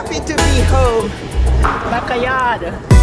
happy to be home. Bacalhada.